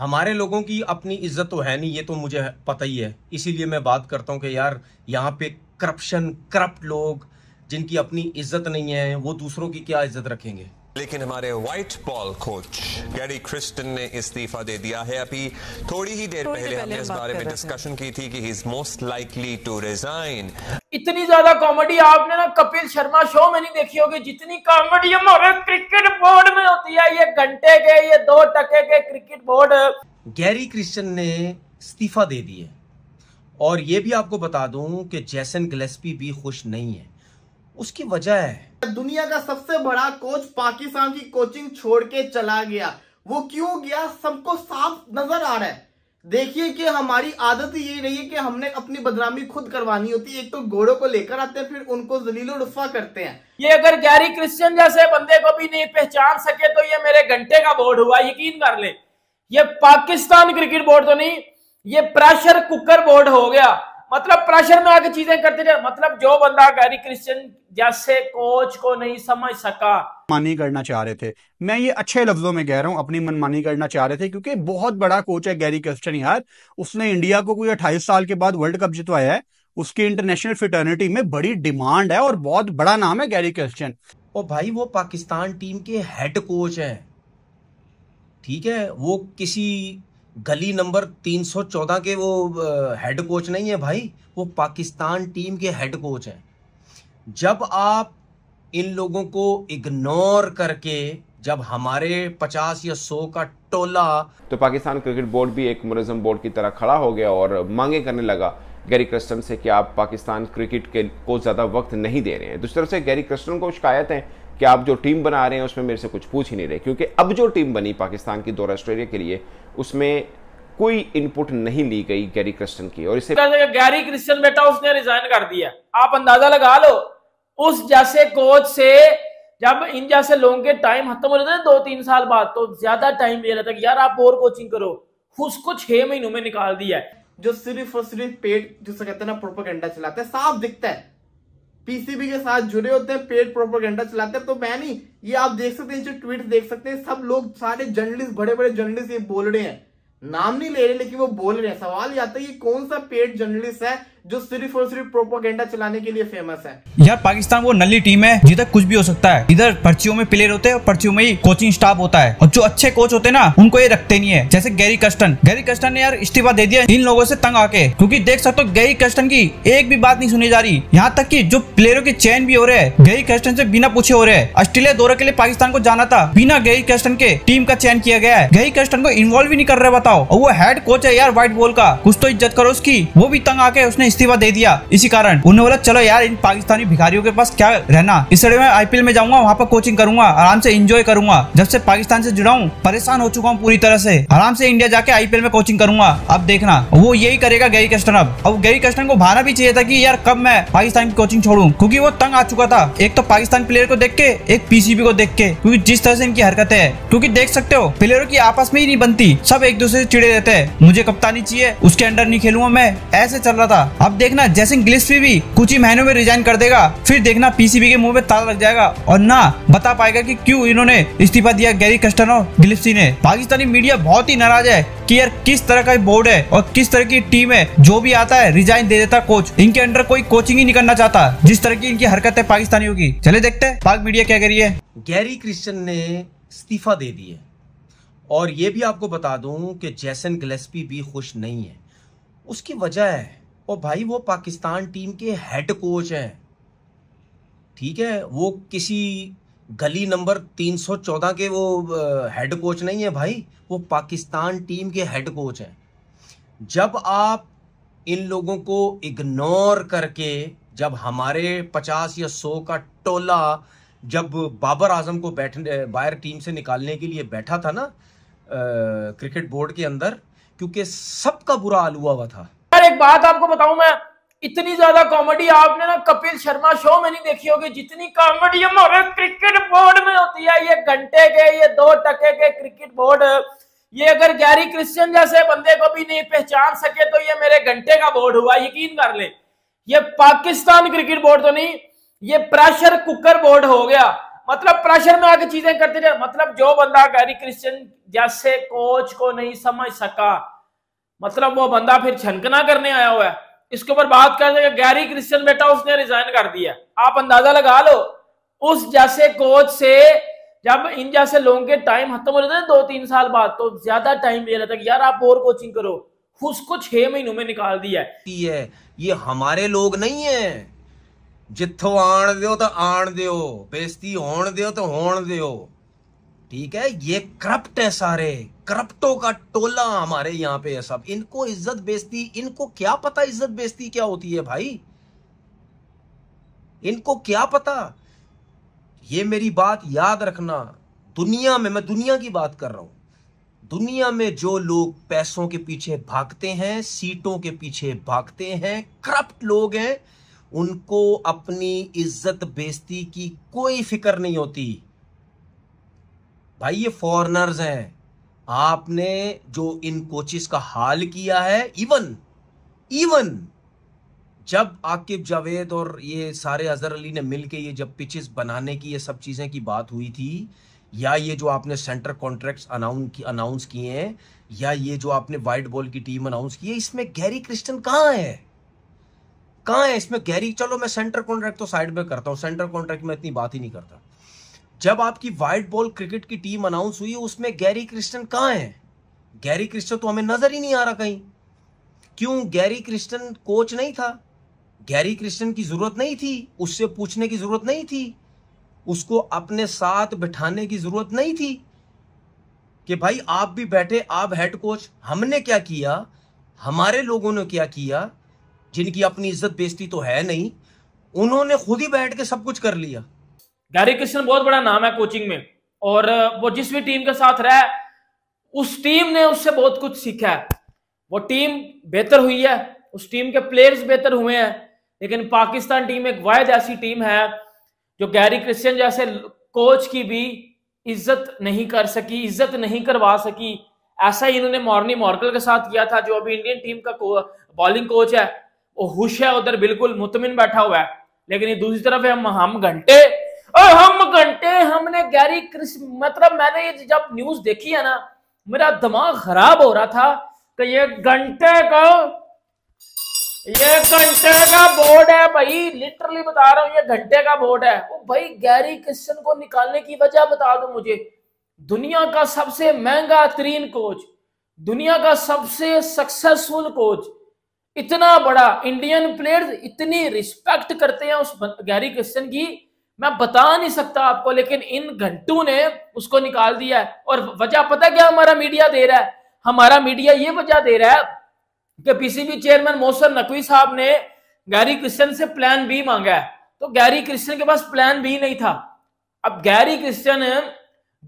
हमारे लोगों की अपनी इज़्ज़त तो है नहीं, ये तो मुझे पता ही है। इसीलिए मैं बात करता हूँ कि यार, यहाँ पे करप्शन करप्ट लोग, जिनकी अपनी इज़्ज़त नहीं है, वो दूसरों की क्या इज़्ज़त रखेंगे? लेकिन हमारे white ball coach Gary Kirsten ने इस्तीफा दे दिया है। अभी थोड़ी ही देर थोड़ी पहले हमने इस बारे में। डिस्कशन की थी कि ही is most likely to resign इतनी ज़्यादा कॉमेडी आपने ना कपिल शर्मा शो में नहीं देखी होगी। जितनी कॉमेडी हमारे क्रिकेट बोर्ड में होती है ये घंटे के ये दो टके के क्रिकेट बोर्ड गैरी क्रिस्टन ने इस्तीफा दे दिए और ये भी आपको बता दूँ कि जैसन गिलेस्पी भी खुश नहीं है। उसकी वजह है। दुनिया का सबसे बड़ा कोच पाकिस्तान की कोचिंग छोड़ के चला गया। वो क्यों गया? सबको साफ़ नज़र आ रहा है। देखिए कि हमारी आदत ही ये रही है कि हमने अपनी बदनामी खुद करवानी होती है। एक तो घोड़ों को लेकर आते हैं फिर उनको जलीलो रुफा करते हैं। ये अगर गैरी क्रिश्चियन जैसे बंदे को भी नहीं पहचान सके तो ये मेरे घंटे का बोर्ड हुआ यकीन कर ले। ये पाकिस्तान क्रिकेट बोर्ड तो नहीं ये प्रेशर कुकर बोर्ड हो गया। मतलब प्रेशर में आके चीज़ें करते रहे। मतलब जो बंदा गैरी क्रिश्चियन जैसे कोच को नहीं समझ सका। मनमानी करना चाह रहे थे। मैं ये अच्छे लफ्जों में कह रहा हूँ अपनी मनमानी करना चाह रहे थे क्योंकि बहुत बड़ा कोच है गैरी क्रिस्टन यार। उसने इंडिया को कोई अट्ठाईस साल के बाद वर्ल्ड कप जितवाया है उसकी इंटरनेशनल फिटर्निटी में बड़ी डिमांड है और बहुत बड़ा नाम है गैरी क्रिस्टन और भाई वो पाकिस्तान टीम के हेड कोच हैं। ठीक है? वो किसी गली नंबर 314 के वो हेड कोच नहीं है भाई, वो पाकिस्तान टीम के हेड कोच हैं। जब आप इन लोगों को इग्नोर करके, जब हमारे 50 या 100 का टोला तो पाकिस्तान क्रिकेट बोर्ड भी एक मुनज़म बोर्ड की तरह खड़ा हो गया और मांगे करने लगा, गैरी क्रिस्टन से कि आप पाकिस्तान क्रिकेट के, को ज़्यादा वक्त नहीं दे रहे हैं? दूसरी तरफ़ से गैरी क्रिस्टन को शिकायत है कि आप जो टीम बना रहे हैं उसमें मेरे से कुछ पूछ ही नहीं रहे। क्योंकि अब जो टीम बनी पाकिस्तान की दौरा ऑस्ट्रेलिया के लिए उसमें कोई इनपुट नहीं ली गई गैरी क्रिस्टन की। और इससे गैरी क्रिश्चियन बेटा उसने रिजाइन कर दिया। आप अंदाज़ा लगा लो उस जैसे कोच से जब इन जैसे लोगों के टाइम खत्म हो जाते हैं दो तीन साल बाद तो ज़्यादा टाइम ले रहा था यार आप और कोचिंग करो। उसको छह महीनों में निकाल दिया है। जो सिर्फ़ और सिर्फ़ पेट जिसे कहते हैं ना प्रोपोगेंडा चलाते हैं साफ़ दिखता है। पीसीबी के साथ जुड़े होते हैं, पेड प्रोपोगेंडा चलाते हैं। तो मैं नहीं ये आप देख सकते हैं जो ट्वीट देख सकते हैं, सब लोग सारे जर्नलिस्ट बड़े बड़े जर्नलिस्ट ये बोल रहे हैं। नाम नहीं ले रहे, लेकिन वो बोल रहे हैं। सवाल ये आता है ये कौन सा पेड जर्नलिस्ट है जो सिर्फ़ और सिर्फ़ प्रोपोगेंडा चलाने के लिए फ़ेमस है। यार पाकिस्तान वो नली टीम है, जिधर कुछ भी हो सकता है। इधर पर्चियों में प्लेयर होते हैं और पर्चियों में ही कोचिंग स्टाफ होता है। और जो अच्छे कोच होते हैं ना, उनको ये रखते नहीं है। जैसे गैरी कस्टन गैरी कस्टन ने यार इस्तीफा दे दिया इन लोगों से तंग आके। क्योंकि देख सकते हो गैरी कस्टन की एक भी बात नहीं सुनी जा रही। यहाँ तक की जो प्लेयरों के चयन भी हो रहे हैं गैरी कस्टन से बिना पूछे हो रहे हैं। ऑस्ट्रेलिया दौरे के लिए पाकिस्तान को जाना था। बिना गैरी कस्टन के टीम का चयन किया गया है। गैरी कस्टन को इन्वॉल्व भी नहीं कर रहे, बताओ। और वो हेड कोच है यार व्हाइट बॉल का। कुछ तो इज़्ज़त करो उसकी। वो भी तंग आके उसने इस्तीफा दे दिया। इसी कारण उन्होंने बोला, चलो यार, इन पाकिस्तानी भिखारियों के पास क्या रहना? इस में आईपीएल में जाऊँगा, वहाँ पर कोचिंग करूँगा, आराम से इंजॉय करूँगा। जब से पाकिस्तान से जुड़ा हूँ, परेशान हो चुका हूँ पूरी तरह से। आराम से इंडिया जाके आईपीएल में कोचिंग करूँगा। अब देखना, वो यही करेगा गैरी कस्टन अब। अब गैरी कस्टन को भाना भी चाहिए था की यार, कब मैं पाकिस्तान की कोचिंग छोड़ू? क्यूँकी वो तंग आ चुका था। एक तो पाकिस्तान प्लेयर को देख के, एक पीसीबी को देख के, क्योंकि जिस तरह से इनकी हरकत है, क्योंकि देख सकते हो प्लेयरों की आपस में ही नहीं बनती। सब एक दूसरे से चिड़े रहते हैं। मुझे कप्तानी चाहिए, उसके अंडर नहीं खेलूँगा मैं। ऐसे चल रहा था। अब देखना, जैसे गिलिस्पी भी कुछ ही महीनों में रिजाइन कर देगा, फिर देखना पीसीबी के मुँह में ताला लग जाएगा। और ना, बता पाएगा कि क्यों इन्होंने इस्तीफा दिया गैरी कस्टन गिलिस्पी ने। पाकिस्तानी मीडिया बहुत ही नाराज़ है कि यार किस तरह का बोर्ड है और किस तरह की टीम है, जो भी आता है रिजाइन दे देता कोच इनके अंडर कोई कोचिंग ही नहीं करना चाहता, जिस तरह की इनकी हरकत है पाकिस्तानियों की। चले देखते हैं, पाक मीडिया क्या करी है। गैरी क्रिश्चियन ने इस्तीफा दे दिए और ये भी आपको बता दूँ कि जैसन गिलेस्पी भी खुश नहीं है। उसकी वजह है और भाई वो पाकिस्तान टीम के हेड कोच हैं। ठीक है वो किसी गली नंबर 314 के वो हेड कोच नहीं है भाई वो पाकिस्तान टीम के हेड कोच हैं। जब आप इन लोगों को इग्नोर करके जब हमारे 50 या 100 का टोला जब बाबर आज़म को बैठने बाहर टीम से निकालने के लिए बैठा था ना आ, क्रिकेट बोर्ड के अंदर क्योंकि सबका बुरा हाल हुआ हुआ था। यार, एक बात आपको बताऊँ मैं, इतनी ज़्यादा कॉमेडी आपने ना कपिल शर्मा शो में नहीं देखी होगी, जितनी कॉमेडी हमारे क्रिकेट बोर्ड में होती है, ये घंटे के, ये दो टके के क्रिकेट बोर्ड ये अगर गैरी क्रिश्चियन जैसे बंदे को भी नहीं पहचान सके तो ये मेरे घंटे का बोर्ड हुआ, यकीन कर ले। ये पाकिस्तान क्रिकेट बोर्ड तो नहीं, ये प्रेशर कुकर बोर्ड हो गया। मतलब प्रेशर में आके चीज़ें करते रहे मतलब जो बंदा गैरी क्रिश्चियन जैसे कोच को नहीं समझ सका मतलब वो बंदा फिर छनकना करने आया हुआ है। इसके ऊपर बात कर देगा गैरी क्रिश्चियन बेटा उसने रिजाइन कर दिया। आप अंदाज़ा लगा लो, उस जैसे कोच से जब इन जैसे लोगों के टाइम खत्म हो जाते हैं दो तीन साल बाद तो ज़्यादा टाइम ले लेता यार आप और कोचिंग करो। उसको छह महीनों में निकाल दिया है। ये हमारे लोग नहीं है। जिथो आण दो तो आण दो बेस्ती होन दो तो होन दो ठीक है? ये करप्ट है सारे। करप्टों का टोला हमारे यहाँ पे है सब। इनको इज़्ज़त बेचती, इनको क्या पता इज़्ज़त बेचती क्या होती है भाई? इनको क्या पता? ये मेरी बात याद रखना। दुनिया में, मैं दुनिया की बात कर रहा हूँ। दुनिया में जो लोग पैसों के पीछे भागते हैं, सीटों के पीछे भागते हैं करप्ट लोग हैं, उनको अपनी इज़्ज़त बेस्ती की कोई फ़िक्र नहीं होती। भाई, ये फॉरनर्स हैं। आपने जो इन कोचिस का हाल किया है इवन इवन जब आकिब जावेद और ये सारे अजहर अली ने मिलके ये जब पिचेस बनाने की, ये सब चीज़ें की बात हुई थी, या ये जो आपने सेंटर कॉन्ट्रैक्ट्स अनाउंस अनाउंस किए हैं, या ये जो आपने वाइट बॉल की टीम अनाउंस की है, इसमें गैरी क्रिस्टन कहाँ है? कहाँ है इसमें गैरी चलो मैं सेंटर कॉन्ट्रैक्ट तो साइड में करता हूँ सेंटर कॉन्ट्रैक्ट में इतनी बात ही नहीं करता। जब आपकी व्हाइट बॉल क्रिकेट की टीम अनाउंस हुई, उसमें गैरी क्रिस्टन कहाँ है? गैरी क्रिस्टन तो हमें नज़र ही नहीं आ रहा कहीं। क्यों? गैरी क्रिस्टन कोच नहीं था। गैरी क्रिस्टन की ज़रूरत नहीं थी। उससे पूछने की ज़रूरत नहीं थी। उसको अपने साथ बिठाने की ज़रूरत नहीं थी कि भाई आप भी बैठे, आप हेड कोच हमने क्या किया? हमारे लोगों ने क्या किया? जिनकी अपनी इज़्ज़त बेचती तो है नहीं, उन्होंने खुद ही बैठ के सब कुछ कर लिया। गैरी कृष्ण बहुत बड़ा नाम है कोचिंग में। और वो जिस भी टीम के साथ रहा उस टीम ने उससे बहुत कुछ सीखा है। वो टीम बेहतर हुई है उस टीम के प्लेयर्स बेहतर हुए हैं। लेकिन पाकिस्तान टीम एक वायद ऐसी टीम है जो गैरी क्रिश्चियन जैसे कोच की भी इज़्ज़त नहीं कर सकी इज़्ज़त नहीं करवा सकी। ऐसा ही इन्होंने मॉर्नी मॉर्कल के साथ किया था जो अभी इंडियन टीम का को, बॉलिंग कोच है। वो हुश है उधर बिल्कुल मुतमिन बैठा हुआ है। लेकिन दूसरी तरफ़ हम हम घंटे और हम घंटे हमने गैरी क्रिस मतलब मैंने ये जब न्यूज़ देखी है ना, मेरा दिमाग खराब हो रहा था कि ये घंटे का, ये घंटे का बोर्ड है भाई लिटरली बता रहा हूँ, ये घंटे का बोर्ड है। वो भाई, गैरी क्रिश्चन को निकालने की वजह बता दो मुझे। दुनिया का सबसे महँगा तरीन कोच, दुनिया का सबसे सक्सेसफुल कोच, इतना बड़ा इंडियन प्लेयर्स इतनी रिस्पेक्ट करते हैं उस गैरी क्रिश्चन की। मैं बता नहीं सकता आपको, लेकिन इन घंटों ने उसको निकाल दिया है। और वजह पता क्या हमारा मीडिया दे रहा है? हमारा मीडिया ये वजह दे रहा है कि पीसीबी चेयरमैन मोहसन नकवी साहब ने गैरी क्रिश्चियन से प्लान बी मांगा है। तो गैरी क्रिश्चियन के पास प्लान बी नहीं था। अब गैरी क्रिश्चियन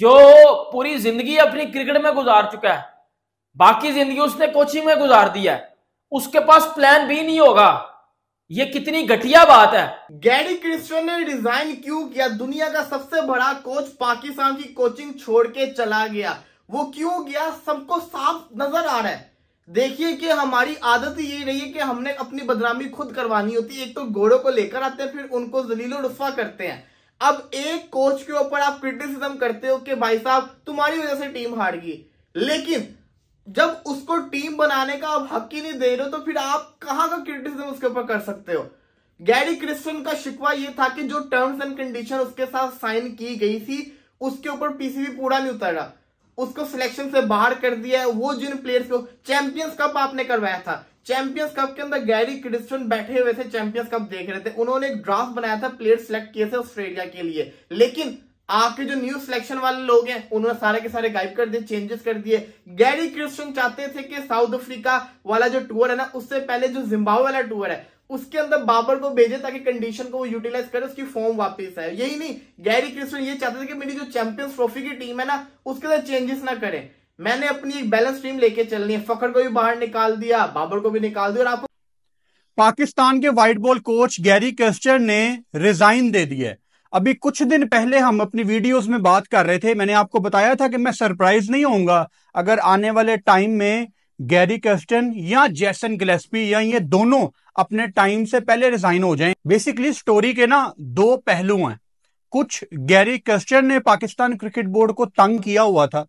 जो पूरी ज़िंदगी अपनी क्रिकेट में गुजार चुका है, बाकी ज़िंदगी उसने कोचिंग में गुजार दिया है, उसके पास प्लान बी नहीं होगा। ये कितनी घटिया बात है। गैरी क्रिस्टियन ने डिज़ाइन क्यों किया? दुनिया का सबसे बड़ा कोच पाकिस्तान की कोचिंग छोड़ के चला गया। वो क्यों गया? सबको साफ़ नज़र आ रहा है। देखिए कि हमारी आदत ये रही है कि हमने अपनी बदनामी खुद करवानी होती है। एक तो घोड़ों को लेकर आते हैं, फिर उनको जलीलो रुफा करते हैं। अब एक कोच के ऊपर आप क्रिटिसिज्म करते हो कि भाई साहब, तुम्हारी वजह से टीम हार गई। लेकिन जब उसको टीम बनाने का आप हक ही नहीं दे रहे हो तो फिर आप कहाँ का क्रिटिसिज्म उसके ऊपर कर सकते हो? गैरी क्रिस्टन का शिकवा ये था कि जो टर्म्स एंड कंडीशन उसके साथ साइन की गई थी, उसके ऊपर पीसीबी पूरा नहीं उतरा। उसको सिलेक्शन से बाहर कर दिया है, वो जिन प्लेयर्स को चैंपियंस कप आपने करवाया था। चैंपियंस कप के अंदर गैरी क्रिस्टन बैठे हुए थे चैंपियंस कप देख रहे थे। उन्होंने एक ड्राफ्ट बनाया था प्लेयर सिलेक्ट किए थे ऑस्ट्रेलिया के लिए। लेकिन आपके जो न्यू सिलेक्शन वाले लोग हैं, उन्होंने सारे के सारे गाइड कर दिए चेंजेस कर दिए। गैरी क्रिस्टन चाहते थे कि साउथ अफ्रीका वाला जो टूर है ना, उससे पहले जो जिम्बाब्वे वाला टूर है, उसके अंदर बाबर को भेजे ताकि कंडीशन को वो यूटिलाइज करे, उसकी फॉर्म वापस आए। यही नहीं गैरी क्रिस्टन ये चाहते थे कि मेरी जो चैंपियंस ट्रॉफी की टीम है ना, उसके अंदर चेंजेस ना करें। मैंने अपनी एक बैलेंस टीम लेके चलनी है। फखर को भी बाहर निकाल दिया बाबर को भी निकाल दिया और आपको पाकिस्तान के white ball coach Gary Kirsten ने रिजाइन दे दिया अभी कुछ दिन पहले हम अपनी वीडियोस में बात कर रहे थे। मैंने आपको बताया था कि मैं सरप्राइज़ नहीं होऊँगा। अगर आने वाले टाइम में गैरी कस्टन या जैसन ग्लेस्पी या ये दोनों अपने टाइम से पहले रिजाइन हो जाएँ, बेसिकली स्टोरी के ना दो पहलू हैं। कुछ गैरी क्रिश्चियन ने पाकिस्तान क्रिकेट बोर्ड को तंग किया हुआ था।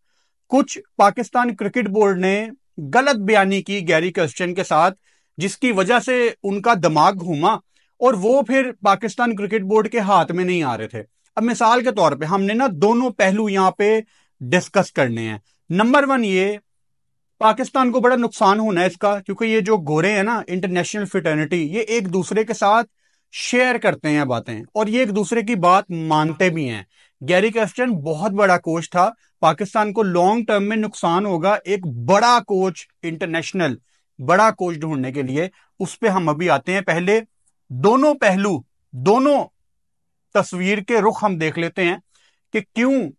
कुछ पाकिस्तान क्रिकेट बोर्ड ने गलत बयानी की गैरी क्रिश्चियन के साथ, जिसकी वजह से उनका दिमाग घूमा। और वो फिर पाकिस्तान क्रिकेट बोर्ड के हाथ में नहीं आ रहे थे। अब मिसाल के तौर पे हमने ना दोनों पहलू यहाँ पे डिस्कस करने हैं। नंबर वन ये, पाकिस्तान को बड़ा नुकसान होना है इसका, क्योंकि ये जो गोरे हैं ना इंटरनेशनल फिटर्निटी ये एक दूसरे के साथ शेयर करते हैं बातें, और ये एक दूसरे की बात मानते भी हैं। गैरी कैस्टन बहुत बड़ा कोच था, पाकिस्तान को लॉन्ग टर्म में नुकसान होगा एक बड़ा कोच इंटरनेशनल बड़ा कोच ढूँढने के लिए, उस पर हम अभी आते हैं। पहले दोनों पहलू, दोनों तस्वीर के रुख हम देख लेते हैं कि क्यों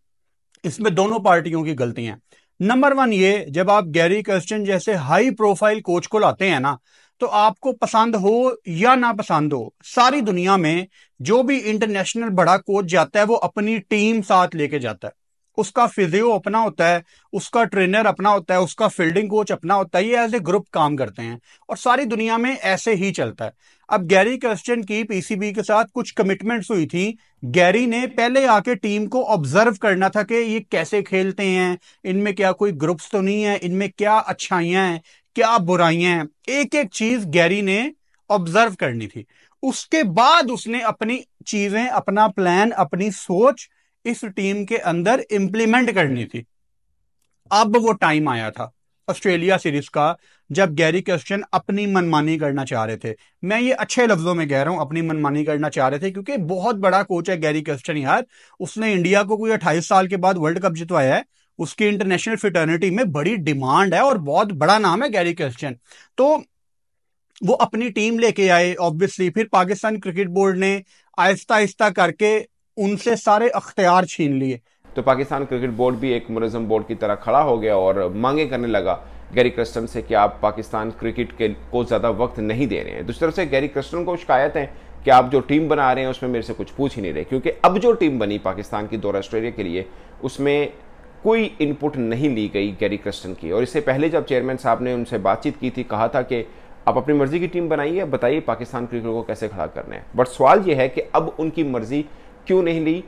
इसमें दोनों पार्टियों की गलतियाँ नंबर वन ये, जब आप गैरी क्वेश्चन जैसे हाई प्रोफ़ाइल कोच को लाते हैं ना तो आपको पसंद हो या ना पसंद हो, सारी दुनिया में जो भी इंटरनेशनल बड़ा कोच जाता है, वो अपनी टीम साथ लेके जाता है। उसका फिजियो अपना होता है, उसका ट्रेनर अपना होता है, उसका फील्डिंग कोच अपना होता है, ये एज ए ग्रुप काम करते हैं और सारी दुनिया में ऐसे ही चलता है। अब गैरी क्वेश्चन की पीसीबी के साथ कुछ कमिटमेंट्स हुई थी। गैरी ने पहले आके टीम को ऑब्ज़र्व करना था कि ये कैसे खेलते हैं, इनमें क्या कोई ग्रुप्स तो नहीं है, इनमें क्या अच्छाइयाँ हैं, क्या बुराइयाँ हैं एक एक चीज़ गैरी ने ऑब्ज़र्व करनी थी। उसके बाद उसने अपनी चीज़ें, अपना प्लान अपनी सोच इस टीम के अंदर इंप्लीमेंट करनी थी। अब वो टाइम आया था ऑस्ट्रेलिया सीरीज़ का, जब गैरी क्वेश्चन अपनी मनमानी करना चाह रहे थे। मैं ये अच्छे लफ्जों में कह रहा हूँ, अपनी मनमानी करना चाह रहे थे, क्योंकि बहुत बड़ा कोच है गैरी क्वेश्चन यार। उसने इंडिया को कोई अट्ठाईस साल के बाद वर्ल्ड कप जितवाया है, उसकी इंटरनेशनल फिटर्निटी में बड़ी डिमांड है और बहुत बड़ा नाम है गैरी क्वेश्चन तो वो अपनी टीम लेके आए ऑब्वियसली फिर पाकिस्तान क्रिकेट बोर्ड ने आहिस्ता आहिस्ता करके उनसे सारे अख्तियार छीन लिए। तो पाकिस्तान क्रिकेट बोर्ड भी एक मुनजम बोर्ड की तरह खड़ा हो गया और मांगे करने लगा, गैरी क्रिस्टन से कि आप पाकिस्तान क्रिकेट के को ज़्यादा वक्त नहीं दे रहे हैं? दूसरी तरफ़ से, गैरी क्रिस्टन को शिकायत है कि आप जो टीम बना रहे हैं, उसमें मेरे से कुछ पूछ ही नहीं रहे, क्योंकि अब जो टीम बनी पाकिस्तान की दौरा ऑस्ट्रेलिया के लिए, उसमें कोई इनपुट नहीं ली गई गैरी क्रिस्टन की। और इससे पहले जब चेयरमैन साहब ने उनसे बातचीत की थी, कहा था कि, आप अपनी मर्ज़ी की टीम बनाइए, बताइए पाकिस्तान क्रिकेट को कैसे खड़ा करना है? बट सवाल यह है कि अब उनकी मर्ज़ी क्यों नहीं ली?